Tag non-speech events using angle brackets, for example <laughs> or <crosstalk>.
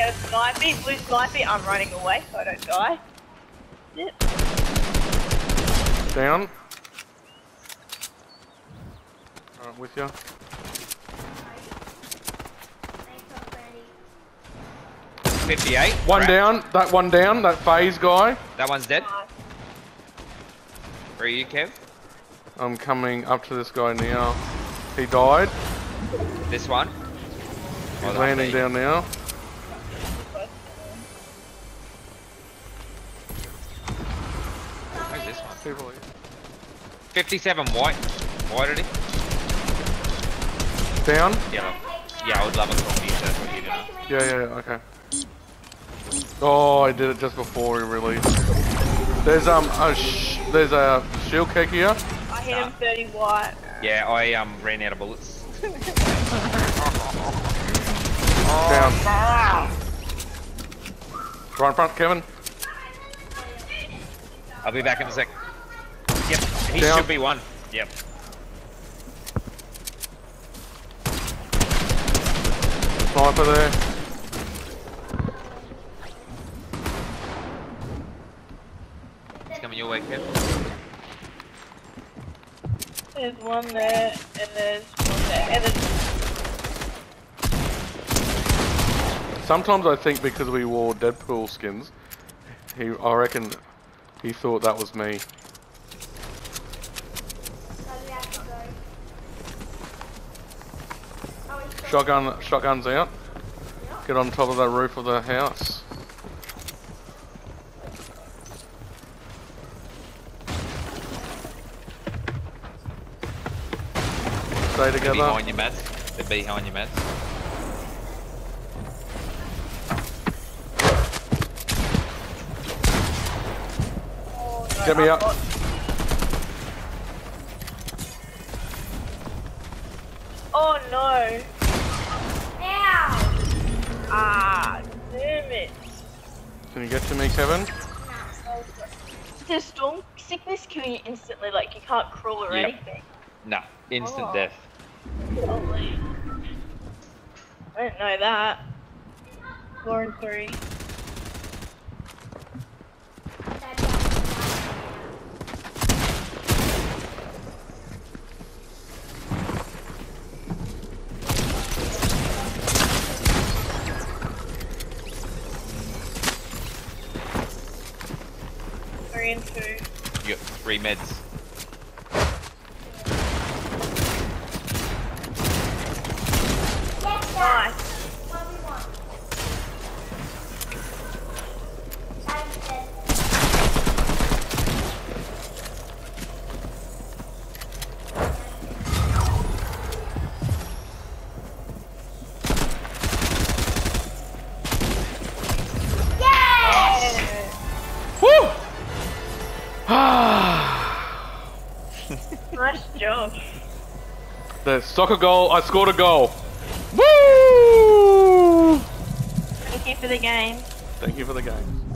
Yeah, snipey, blue snipey, I'm running away so I don't die. Yep. Down. Alright, with you. Fifty-eight. One Cracked. down. That one down. That phase guy. That one's dead. Where are you, Kev? I'm coming up to this guy now. He died. This one. He's Oh, landing down now. Where's this 57 white. White already? Down. Yellow. Yeah, I would love a call you, so that's what you're gonna. Yeah, yeah, yeah, okay. Oh, I did it just before he released. There's um a sh there's a shield kick here. I hit him 30 white. Yeah, I um ran out of bullets. <laughs> Down. Right in front, Kevin. I'll be back in a sec. Yep, he Down. should be one. Yep. Sniper there. He's coming your way, Kev. There's one there, and there's one there, and there's Sometimes I think because we wore Deadpool skins, he I reckon he thought that was me. Shotgun shotgun's out. Get on top of the roof of the house. Stay They're together. behind you, Mads. They're behind you, Mads. oh, no, Get me I've up. got- Oh no! Can you get to me, Kevin? Does storm sickness kill you instantly? Like you can't crawl or Yep. anything? Nah, instant Oh. death. Holy. I didn't know that. Four and three. Three and two. You got three meds. Nice job. the soccer goal. I scored a goal. Woo! Thank you for the game. Thank you for the game.